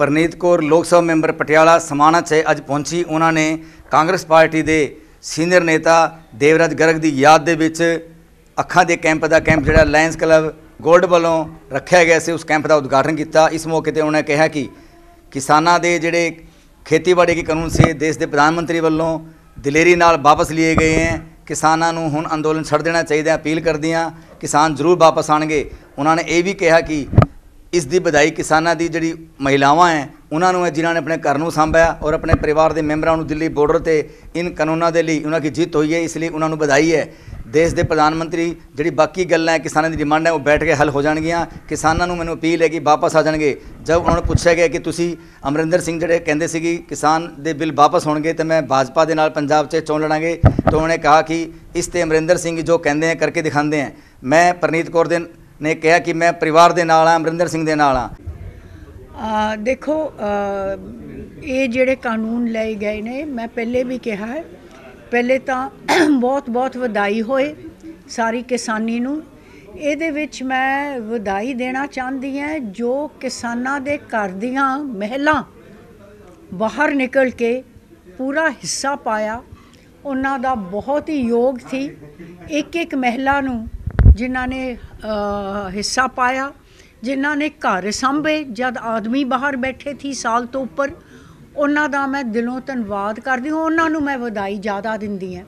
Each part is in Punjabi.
ਪਰਨੀਤ ਕੌਰ ਲੋਕ ਸਭਾ ਮੈਂਬਰ ਪਟਿਆਲਾ ਸਮਾਣਾ 'ਚ ਅੱਜ ਪਹੁੰਚੀ। ਉਹਨਾਂ ਨੇ ਕਾਂਗਰਸ ਪਾਰਟੀ ਦੇ ਸੀਨੀਅਰ ਨੇਤਾ ਦੇਵਰਾਜ ਗਰਗ ਦੀ ਯਾਦ ਦੇ ਵਿੱਚ ਅੱਖਾਂ ਦੇ ਕੈਂਪ ਦਾ ਕੈਂਪ ਜਿਹੜਾ ਲਾਇੰਸ ਕਲੱਬ ਗੋਲਡ ਵੱਲੋਂ ਰੱਖਿਆ ਗਿਆ ਸੀ, ਉਸ ਕੈਂਪ ਦਾ ਉਦਘਾਟਨ ਕੀਤਾ। ਇਸ ਮੌਕੇ ਤੇ ਉਹਨਾਂ ਕਿਹਾ ਕਿ ਕਿਸਾਨਾਂ ਦੇ ਜਿਹੜੇ ਖੇਤੀਬਾੜੀ ਦੇ ਕਾਨੂੰਨ ਸੀ, ਦੇਸ਼ ਦੇ ਪ੍ਰਧਾਨ ਮੰਤਰੀ ਵੱਲੋਂ ਦਲੇਰੀ ਨਾਲ ਵਾਪਸ ਲਏ ਗਏ ਹੈ। ਕਿਸਾਨਾਂ ਨੂੰ ਹੁਣ ਅੰਦੋਲਨ ਛੱਡ ਦੇਣਾ ਚਾਹੀਦਾ ਹੈ, ਅਪੀਲ ਕਰਦੀਆਂ ਕਿਸਾਨ ਜ਼ਰੂਰ ਵਾਪਸ ਆਣਗੇ ਉਹਨਾਂ ਨੇ ਇਹ ਵੀ ਕਿਹਾ ਕਿ ਇਸ ਦੀ ਵਧਾਈ ਕਿਸਾਨਾਂ ਦੀ ਜਿਹੜੀ ਮਹਿਲਾਵਾਂ ਹੈ ਉਹਨਾਂ ਨੂੰ ਹੈ ਜਿਨ੍ਹਾਂ ਨੇ ਆਪਣੇ ਘਰ ਨੂੰ ਸੰਭਾਇਆ ਔਰ ਆਪਣੇ ਪਰਿਵਾਰ ਦੇ ਮੈਂਬਰਾਂ ਨੂੰ ਦਿੱਲੀ ਬਾਰਡਰ ਤੇ ਇਨ ਕਾਨੂੰਨਾਂ ਦੇ ਲਈ ਉਹਨਾਂ ਦੀ ਜਿੱਤ ਹੋਈ ਹੈ ਇਸ ਲਈ ਉਹਨਾਂ ਨੂੰ ਵਧਾਈ ਹੈ ਦੇਸ਼ ਦੇ ਪ੍ਰਧਾਨ ਮੰਤਰੀ ਜਿਹੜੀ ਬਾਕੀ ਗੱਲਾਂ ਹੈ ਕਿਸਾਨਾਂ ਦੀ ਡਿਮਾਂਡ ਹੈ ਉਹ ਬੈਠ ਕੇ ਹੱਲ ਹੋ ਜਾਣਗੀਆਂ। ਕਿਸਾਨਾਂ ਨੂੰ ਮੈਨੂੰ ਅਪੀਲ ਹੈ ਕਿ ਵਾਪਸ ਆ ਜਾਣਗੇ। ਜਦ ਉਹਨਾਂ ਨੂੰ ਪੁੱਛਿਆ ਗਿਆ ਕਿ ਤੁਸੀਂ ਅਮਰਿੰਦਰ ਸਿੰਘ ਜਿਹੜੇ ਕਹਿੰਦੇ ਸੀ ਕਿ ਕਿਸਾਨ ਦੇ ਬਿੱਲ ਵਾਪਸ ਹੋਣਗੇ, ਤੇ ਮੈਂ ਭਾਜਪਾ ਦੇ ਨਾਲ ਪੰਜਾਬ 'ਚ ਚੋਣ ਲੜਾਂਗੇ, ਤਾਂ ਉਹਨੇ ਨੇ ਕਿਹਾ ਕਿ ਇਸ ਤੇ ਅਮਰਿੰਦਰ ਸਿੰਘ ਜੋ ਕਹਿੰਦੇ ਹੈ ਕਰਕੇ ਦਿਖਾਉਂਦੇ ਹੈ ਮੈਂ ਪ੍ਰਨੀਤ ਕੌਰ ਦੇ ਨੇ ਕਿਹਾ ਕਿ ਮੈਂ ਪਰਿਵਾਰ ਦੇ ਨਾਲ ਆ ਅਮਰਿੰਦਰ ਸਿੰਘ ਦੇ ਨਾਲ ਆ ਦੇਖੋ ਇਹ ਜਿਹੜੇ ਕਾਨੂੰਨ ਲਏ ਗਏ ਨੇ, ਮੈਂ ਪਹਿਲੇ ਵੀ ਕਿਹਾ ਹੈ। ਪਹਿਲੇ ਤਾਂ ਬਹੁਤ ਬਹੁਤ ਵਧਾਈ ਹੋਏ ਸਾਰੀ ਕਿਸਾਨੀ ਨੂੰ। ਇਹਦੇ ਵਿੱਚ ਮੈਂ ਵਧਾਈ ਦੇਣਾ ਚਾਹੁੰਦੀ ਹਾਂ, ਜੋ ਕਿਸਾਨਾਂ ਦੇ ਘਰ ਦੀਆਂ ਮਹਿਲਾ ਬਾਹਰ ਨਿਕਲ ਕੇ ਪੂਰਾ ਹਿੱਸਾ ਪਾਇਆ, ਉਹਨਾਂ ਦਾ ਬਹੁਤ ਹੀ ਯੋਗ ਸੀ। ਇੱਕ ਇੱਕ ਮਹਿਲਾ ਨੂੰ ਜਿਨ੍ਹਾਂ ਨੇ ਹਿੱਸਾ ਪਾਇਆ, ਜਿਨ੍ਹਾਂ ਨੇ ਘਰ ਸੰਭੇ, ਜਦ ਆਦਮੀ ਬਾਹਰ ਬੈਠੇ ਸੀ ਸਾਲ ਤੋਂ ਉੱਪਰ, ਉਹਨਾਂ ਦਾ ਮੈਂ ਦਿਲੋਂ ਧੰਨਵਾਦ ਕਰਦੀ ਹਾਂ, ਉਹਨਾਂ ਨੂੰ ਮੈਂ ਵਧਾਈ ਜ਼ਿਆਦਾ ਦਿੰਦੀ ਹਾਂ।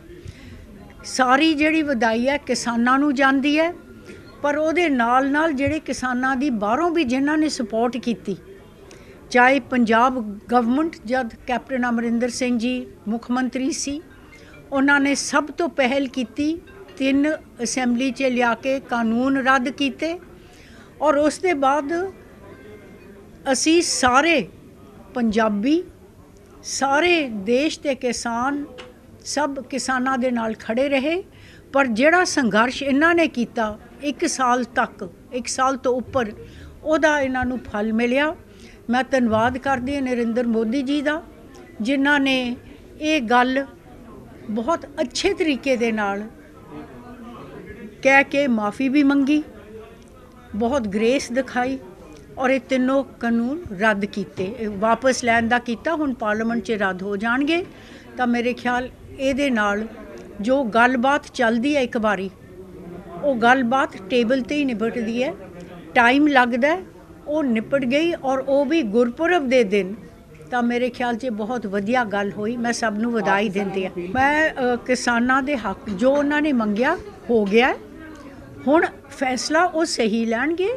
ਸਾਰੀ ਜਿਹੜੀ ਵਧਾਈ ਹੈ ਕਿਸਾਨਾਂ ਨੂੰ ਜਾਂਦੀ ਹੈ, ਪਰ ਉਹਦੇ ਨਾਲ ਨਾਲ ਜਿਹੜੇ ਕਿਸਾਨਾਂ ਦੀ ਬਾਹਰੋਂ ਵੀ ਜਿਨ੍ਹਾਂ ਨੇ ਸਪੋਰਟ ਕੀਤੀ, ਚਾਹੇ ਪੰਜਾਬ ਗਵਰਨਮੈਂਟ ਜਦ ਕੈਪਟਨ ਅਮਰਿੰਦਰ ਸਿੰਘ ਜੀ ਮੁੱਖ ਮੰਤਰੀ ਸੀ, ਉਹਨਾਂ ਨੇ ਸਭ ਤੋਂ ਪਹਿਲ ਕੀਤੀ ਤਿੰਨ ਅਸੈਂਬਲੀ 'ਚ ਲਿਆ ਕੇ ਕਾਨੂੰਨ ਰੱਦ ਕੀਤੇ ਔਰ ਉਸ ਦੇ ਬਾਅਦ ਅਸੀਂ ਸਾਰੇ ਪੰਜਾਬੀ, ਸਾਰੇ ਦੇਸ਼ ਦੇ ਕਿਸਾਨ, ਸਭ ਕਿਸਾਨਾਂ ਦੇ ਨਾਲ ਖੜੇ ਰਹੇ, ਪਰ ਜਿਹੜਾ ਸੰਘਰਸ਼ ਇਹਨਾਂ ਨੇ ਕੀਤਾ ਇੱਕ ਸਾਲ ਤੱਕ, ਇੱਕ ਸਾਲ ਤੋਂ ਉੱਪਰ, ਉਹਦਾ ਇਹਨਾਂ ਨੂੰ ਫਲ ਮਿਲਿਆ। ਮੈਂ ਧੰਨਵਾਦ ਕਰਦੀ ਹਾਂ ਨਰਿੰਦਰ ਮੋਦੀ ਜੀ ਦਾ, ਜਿਨ੍ਹਾਂ ਨੇ ਇਹ ਗੱਲ ਬਹੁਤ ਅੱਛੇ ਤਰੀਕੇ ਦੇ ਨਾਲ ਕਹਿ ਕੇ ਮਾਫੀ ਵੀ ਮੰਗੀ, ਬਹੁਤ ਗ੍ਰੇਸ ਦਿਖਾਈ ਔਰ ਇਹ ਤਿੰਨੋਂ ਕਾਨੂੰਨ ਰੱਦ ਕੀਤੇ। ਵਾਪਸ ਲੈਣ ਦਾ ਕੀਤਾ, ਹੁਣ ਪਾਰਲੀਮੈਂਟ 'ਚ ਰੱਦ ਹੋ ਜਾਣਗੇ। ਤਾਂ ਮੇਰੇ ਖਿਆਲ ਇਹਦੇ ਨਾਲ ਜੋ ਗੱਲਬਾਤ ਚੱਲਦੀ ਹੈ ਇੱਕ ਵਾਰੀ, ਉਹ ਗੱਲਬਾਤ ਟੇਬਲ ਤੇ ਹੀ ਨਿਬਟਦੀ ਹੈ। ਟਾਈਮ ਲੱਗਦਾ ਉਹ ਨਿਪਟ ਗਈ ਔਰ ਉਹ ਵੀ ਗੁਰਪੁਰਬ ਦੇ ਦਿਨ। ਤਾਂ ਮੇਰੇ ਖਿਆਲ 'ਚ ਬਹੁਤ ਵਧੀਆ ਗੱਲ ਹੋਈ, ਮੈਂ ਸਭ ਨੂੰ ਵਧਾਈ ਦਿੰਦੀ ਹਾਂ। ਮੈਂ ਕਿਸਾਨਾਂ ਦੇ ਹੱਕ ਜੋ ਉਹਨਾਂ ਨੇ ਮੰਗਿਆ, ਹੋ ਗਿਆ। ਹੁਣ ਫੈਸਲਾ ਉਹ ਸਹੀ ਲੈਣਗੇ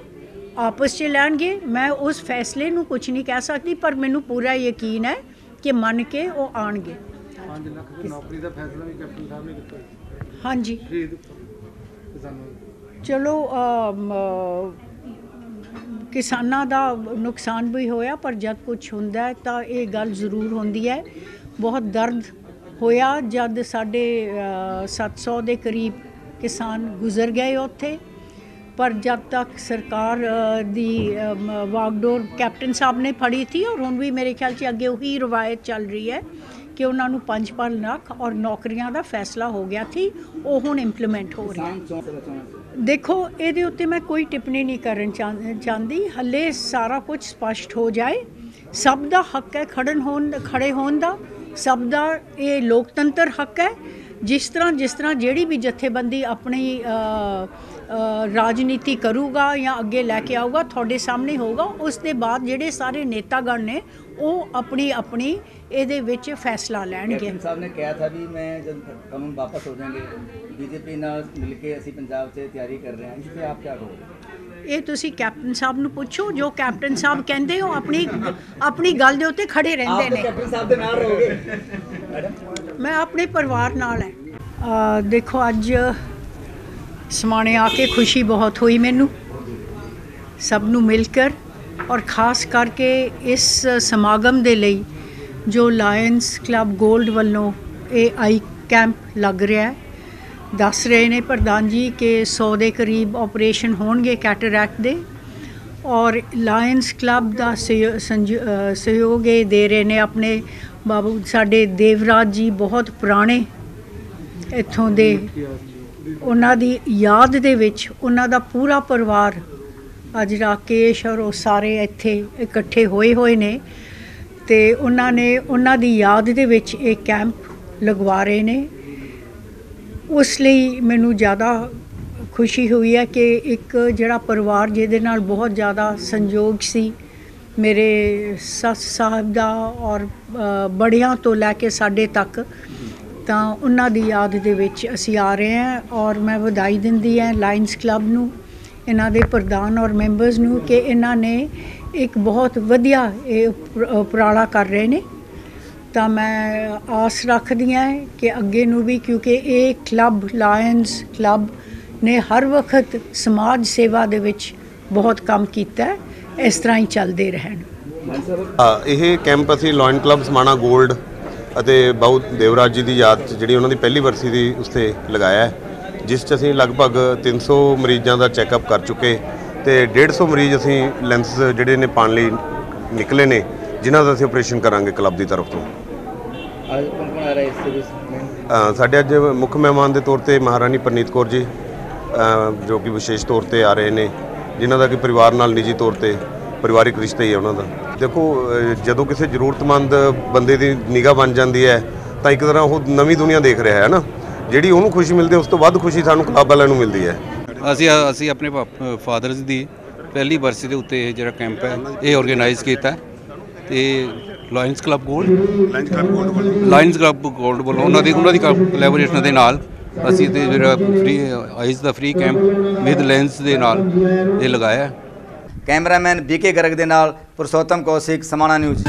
ਆਪਸ 'ਚ ਲੈਣਗੇ ਮੈਂ ਉਸ ਫੈਸਲੇ ਨੂੰ ਕੁਝ ਨਹੀਂ ਕਹਿ ਸਕਦੀ ਪਰ ਮੈਨੂੰ ਪੂਰਾ ਯਕੀਨ ਹੈ ਕਿ ਮੰਨ ਕੇ ਉਹ ਆਣਗੇ 5 ਲੱਖ ਦੀ ਨੌਕਰੀ ਦਾ ਫੈਸਲਾ ਵੀ ਕੈਪਟਨ ਸਾਹਿਬ ਨੇ ਕੀਤਾ। ਹਾਂਜੀ। ਚਲੋ ਕਿਸਾਨਾਂ ਦਾ ਨੁਕਸਾਨ ਵੀ ਹੋਇਆ ਪਰ ਜਦ ਕੁਝ ਹੁੰਦਾ ਤਾਂ ਇਹ ਗੱਲ ਜ਼ਰੂਰ ਹੁੰਦੀ ਹੈ ਬਹੁਤ ਦਰਦ ਹੋਇਆ ਜਦ ਸਾਡੇ ਅ, 700 ਦੇ ਕਰੀਬ ਕਿਸਾਨ ਗੁਜ਼ਰ ਗਏ ਉੱਥੇ। ਪਰ ਜਦ ਤੱਕ ਸਰਕਾਰ ਦੀ ਅਮ, ਵਾਗਡੋਰ ਕੈਪਟਨ ਸਾਹਿਬ ਨੇ ਫੜੀ ਥੀ ਔਰ ਹੁਣ ਵੀ ਮੇਰੇ ਖਿਆਲ 'ਚ ਅੱਗੇ ਉਹੀ ਰਵਾਇਤ ਚੱਲ ਰਹੀ ਹੈ ਕਿ ਉਹਨਾਂ ਨੂੰ 5-5 ਲੱਖ ਔਰ ਨੌਕਰੀਆਂ ਦਾ ਫੈਸਲਾ ਹੋ ਗਿਆ ਸੀ ਉਹ ਹੁਣ ਇੰਪਲੀਮੈਂਟ ਹੋ ਰਿਹਾ। ਦੇਖੋ ਇਹਦੇ ਉੱਤੇ ਮੈਂ ਕੋਈ ਟਿੱਪਣੀ ਨਹੀਂ ਕਰਨ ਚਾਹ- ਚਾਹੁੰਦੀ। ਹੱਲੇ ਸਾਰਾ ਕੁਝ ਸਪਸ਼ਟ ਹੋ ਜਾਏ। ਸਭ ਦਾ ਹੱਕ ਹੈ ਖੜਨ ਹੋਣ ਖੜੇ ਹੋਣ ਦਾ। ਸਭ ਦਾ ਇਹ ਲੋਕਤੰਤਰ ਹੱਕ ਹੈ। ਜਿਸ ਤਰ੍ਹਾਂ ਜਿਸ ਤਰ੍ਹਾਂ ਜਿਹੜੀ ਵੀ ਜਥੇਬੰਦੀ ਆਪਣੀ ਰਾਜਨੀਤੀ ਕਰੂਗਾ ਜਾਂ ਅੱਗੇ ਲੈ ਕੇ ਆਊਗਾ ਤੁਹਾਡੇ ਸਾਹਮਣੇ ਹੋਊਗਾ ਉਸ ਦੇ ਬਾਅਦ ਜਿਹੜੇ ਸਾਰੇ ਨੇਤਾਗਣ ਨੇ ਉਹ ਆਪਣੀ ਆਪਣੀ ਇਹਦੇ ਵਿੱਚ ਫੈਸਲਾ ਲੈਣਗੇ। ਕੈਪਟਨ ਸਾਹਿਬ ਨੇ ਕਿਹਾ ਥਾ ਵੀ ਮੈਂ ਜਦ ਕਾਨੂੰਨ ਵਾਪਸ ਹੋ ਜਾਣਗੇ ਬੀਜੇਪੀ ਨਾਲ ਮਿਲ ਕੇ ਅਸੀਂ ਪੰਜਾਬ 'ਚ ਤਿਆਰੀ ਕਰ ਰਹੇ ਹਾਂ। ਇਸ ਤੇ ਆਪ ਕੀ ਕਹੋਗੇ? ਇਹ ਤੁਸੀਂ ਕੈਪਟਨ ਸਾਹਿਬ ਨੂੰ ਪੁੱਛੋ ਜੋ ਕੈਪਟਨ ਸਾਹਿਬ ਕਹਿੰਦੇ ਹੋ ਆਪਣੀ ਆਪਣੀ ਗੱਲ ਦੇ ਉੱਤੇ ਖੜੇ ਰਹਿੰਦੇ ਨੇ। ਕੈਪਟਨ ਸਾਹਿਬ ਦੇ ਨਾਲ ਰਹੋਗੇ। ਮੈਂ ਆਪਣੇ ਪਰਿਵਾਰ ਨਾਲ ਹੈ। ਦੇਖੋ, ਅੱਜ ਸਮਾਣੇ ਆ ਕੇ ਖੁਸ਼ੀ ਬਹੁਤ ਹੋਈ ਮੈਨੂੰ। ਸਭ ਨੂੰ ਮਿਲ ਕਰ ਔਰ ਖਾਸ ਕਰਕੇ ਇਸ ਸਮਾਗਮ ਦੇ ਲਈ ਜੋ ਲਾਇਨਸ ਕਲੱਬ 골ਡ ਵੱਲੋਂ ਇਹ ਆਈ ਕੈਂਪ ਲੱਗ ਰਿਹਾ ਹੈ। ਦੱਸ ਰਹੇ ਨੇ ਪ੍ਰਧਾਨ ਜੀ ਕਿ 100 ਦੇ ਕਰੀਬ ਆਪਰੇਸ਼ਨ ਹੋਣਗੇ ਕੈਟਰੈਕਟ ਦੇ ਔਰ ਲਾਇਨਸ ਕਲੱਬ ਦਾ ਸਹਿਯੋ- ਸਹਿਯੋਗ ਇਹ ਦੇ ਰਹੇ ਨੇ ਆਪਣੇ ਬਾਬੂ, ਸਾਡੇ ਦੇਵਰਾਜ ਜੀ ਬਹੁਤ ਪੁਰਾਣੇ ਇੱਥੋਂ ਦੇ। ਉਹਨਾਂ ਦੀ ਯਾਦ ਦੇ ਵਿੱਚ ਉਹਨਾਂ ਦਾ ਪੂਰਾ ਪਰਿਵਾਰ ਅੱਜ ਰਾਕੇਸ਼ ਔਰ ਉਹ ਸਾਰੇ ਇੱਥੇ ਇਕੱਠੇ ਹੋਏ ਹੋਏ ਨੇ ਤੇ ਉਹਨਾਂ ਨੇ ਉਹਨਾਂ ਦੀ ਯਾਦ ਦੇ ਵਿੱਚ ਇਹ ਕੈਂਪ ਲਗਵਾ ਰਹੇ ਨੇ। ਉਸ ਲਈ ਮੈਨੂੰ ਜ਼ਿਆਦਾ ਖੁਸ਼ੀ ਹੋਈ ਹੈ ਕਿ ਇੱਕ ਜਿਹੜਾ ਪਰਿਵਾਰ ਜਿਹਦੇ ਨਾਲ ਬਹੁਤ ਜ਼ਿਆਦਾ ਸੰਯੋਗ ਸੀ, ਮੇਰੇ ਸੱਸ ਸਾਹਿਬ ਦਾ ਔਰ ਬੜਿਆਂ ਤੋਂ ਲੈ ਕੇ ਸਾਡੇ ਤੱਕ, ਤਾਂ ਉਹਨਾਂ ਦੀ ਯਾਦ ਦੇ ਵਿੱਚ ਅਸੀਂ ਆ ਰਹੇ ਹਾਂ ਔਰ ਮੈਂ ਵਧਾਈ ਦਿੰਦੀ ਹਾਂ ਲਾਇਨਸ ਕਲੱਬ ਨੂੰ, ਇਹਨਾਂ ਦੇ ਪ੍ਰਧਾਨ ਔਰ ਮੈਂਬਰਸ ਨੂੰ ਕਿ ਇਹਨਾਂ ਨੇ ਇੱਕ ਬਹੁਤ ਵਧੀਆ ਇਹ ਉਪਰਾਲਾ ਕਰ ਰਹੇ ਨੇ। ਤਾਂ ਮੈਂ ਆਸ ਰੱਖਦੀ ਹਾਂ ਕਿ ਅੱਗੇ ਨੂੰ ਵੀ ਕਿਉਂਕਿ ਇਹ ਕਲੱਬ ਲਾਇਨਸ ਕਲੱਬ ਨੇ ਹਰ ਵਕਤ ਸਮਾਜ ਸੇਵਾ ਦੇ ਵਿੱਚ ਬਹੁਤ ਕੰਮ ਕੀਤਾ ਹੈ, ਇਸ ਤਰ੍ਹਾਂ ਹੀ ਚੱਲਦੇ ਰਹਿਣ। ਇਹ ਕੈਂਪ ਅਸੀਂ ਲਾਇਨ ਕਲੱਬ ਸਮਾਣਾ 골ਡ ਅਤੇ ਬਾਉ ਦੇਵਰਾਜ ਜੀ ਦੀ ਯਾਦ 'ਚ ਜਿਹੜੀ ਉਹਨਾਂ ਦੀ ਪਹਿਲੀ ਵਰਸੀ ਦੀ ਉਸ ਤੇ ਲਗਾਇਆ ਹੈ ਜਿਸ 'ਚ ਅਸੀਂ ਲਗਭਗ 300 ਮਰੀਜ਼ਾਂ ਦਾ ਚੈੱਕਅਪ ਕਰ ਚੁੱਕੇ ਤੇ 150 ਮਰੀਜ਼ ਅਸੀਂ ਲੈਂਸ ਜਿਹੜੇ ਨੇ ਪਾਣ ਲਈ ਨਿਕਲੇ ਨੇ ਜਿਨ੍ਹਾਂ ਦਾ ਅਸੀਂ ਆਪਰੇਸ਼ਨ ਕਰਾਂਗੇ ਕਲੱਬ ਦੀ ਤਰਫ ਤੋਂ। ਅੱਜ ਕੌਣ ਕੌਣ ਆ ਰਿਹਾ ਇਸ ਦੇ ਵਿੱਚ ਅ, ਸਾਡੇ ਅੱਜ ਮੁੱਖ ਮਹਿਮਾਨ ਦੇ ਤੌਰ ਤੇ ਮਹਾਰਾਣੀ ਪ੍ਰਨੀਤ ਕੌਰ ਜੀ ਜੋ ਕਿ ਵਿਸ਼ੇਸ਼ ਤੌਰ ਤੇ ਆ ਰਹੇ ਨੇ ਜਿਨ੍ਹਾਂ ਦਾ ਕਿ ਪਰਿਵਾਰ ਨਾਲ ਨਿੱਜੀ ਤੌਰ ਤੇ ਪਰਿਵਾਰਿਕ ਰਿਸ਼ਤਾ ਹੀ ਹੈ ਉਹਨਾਂ ਦਾ। ਦੇਖੋ ਜਦੋਂ ਕਿਸੇ ਜ਼ਰੂਰਤਮੰਦ ਬੰਦੇ ਦੀ ਨਿਗਾਹ ਬਣ ਜਾਂਦੀ ਹੈ ਤਾਂ ਇੱਕ ਤਰ੍ਹਾਂ ਉਹ ਨਵੀਂ ਦੁਨੀਆ ਦੇਖ ਰਿਹਾ ਹੈ ਨਾ। ਜਿਹੜੀ ਉਹਨੂੰ ਖੁਸ਼ੀ ਮਿਲਦੀ ਹੈ, ਉਸ ਤੋਂ ਵੱਧ ਖੁਸ਼ੀ ਸਾਨੂੰ ਕਲੱਬ ਵਾਲਿਆਂ ਨੂੰ ਮਿਲਦੀ ਹੈ। ਅਸੀਂ ਅਸੀਂ ਆਪਣੇ ਫਾਦਰਸ ਦੀ ਪਹਿਲੀ ਬਰਸੀ ਦੇ ਉੱਤੇ ਇਹ ਜਿਹੜਾ ਕੈਂਪ ਹੈ ਇਹ ਆਰਗੇਨਾਈਜ਼ ਕੀਤਾ ਹੈ। ਤੇ Lions Club Gold Lions Club Gold ਵੱਲੋਂ। ਉਹਨਾਂ ਦੀ ਉਹਨਾਂ ਦੀ ਕੋਲੈਬੋਰੇਸ਼ਨ ਦੇ ਨਾਲ ਅਸੀਂ ਤੇ ਜਿਹੜਾ ਫ੍ਰੀ ਆਈਜ਼ ਦਾ ਫ੍ਰੀ ਕੈਂਪ ਵਿਦ ਲੈਂਸ ਦੇ ਨਾਲ ਇਹ ਲਗਾਇਆ ਹੈ। ਕੈਮਰਾਮੈਨ ਬੀਕੇ ਗਰਗ ਦੇ ਨਾਲ ਪੁਰਸ਼ੋਤਮ ਕੌਸ਼ਿਕ ਸਮਾਣਾ ਨਿਊਜ਼।